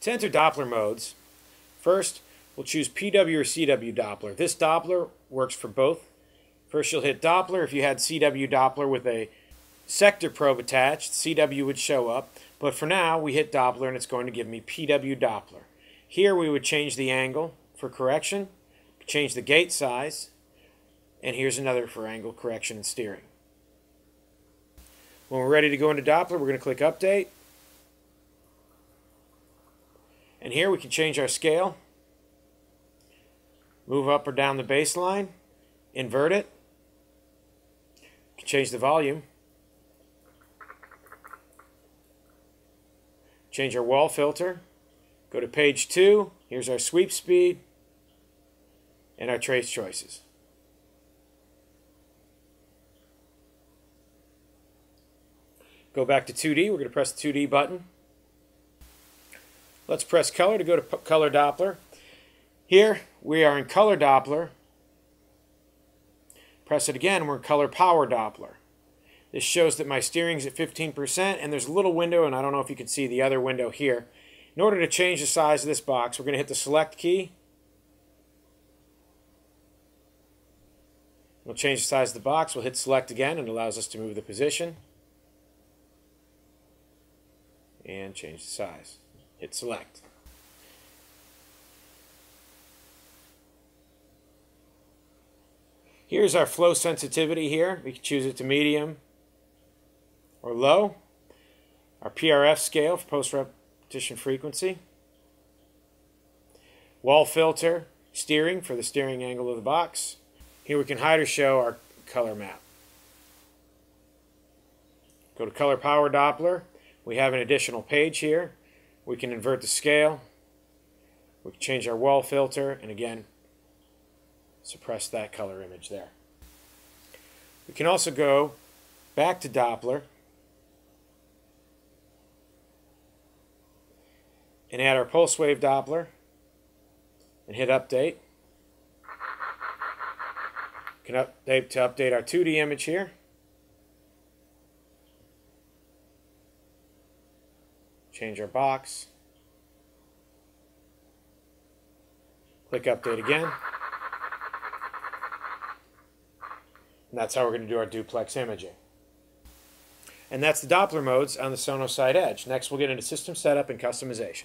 To enter Doppler modes, first we'll choose PW or CW Doppler. This Doppler works for both. First you'll hit Doppler. If you had CW Doppler with a sector probe attached, CW would show up. But for now, we hit Doppler and it's going to give me PW Doppler. Here we would change the angle for correction, change the gate size, and here's another for angle correction and steering. When we're ready to go into Doppler, we're going to click Update. And here we can change our scale, move up or down the baseline, invert it, change the volume, change our wall filter, go to page 2, here's our sweep speed, and our trace choices. Go back to 2D, we're going to press the 2D button. Let's press color to go to color Doppler. Here we are in color Doppler. Press it again, we're in color power Doppler. This shows that my steering's at 15% and there's a little window and I don't know if you can see the other window here. In order to change the size of this box, we're going to hit the select key. We'll change the size of the box. We'll hit select again and it allows us to move the position. And change the size hit select. Here's our flow sensitivity here. We can choose it to medium or low. Our PRF scale for pulse repetition frequency. Wall filter, steering for the steering angle of the box. Here we can hide or show our color map. Go to color power Doppler. We have an additional page here we can invert the scale. We can change our wall filter and again suppress that color image there. We can also go back to Doppler and add our pulse wave Doppler and hit update. Can update to update our 2D image here. Change our box, click update again. And that's how we're going to do our duplex imaging. And that's the Doppler modes on the Sonosite Edge. Next we'll get into system setup and customization.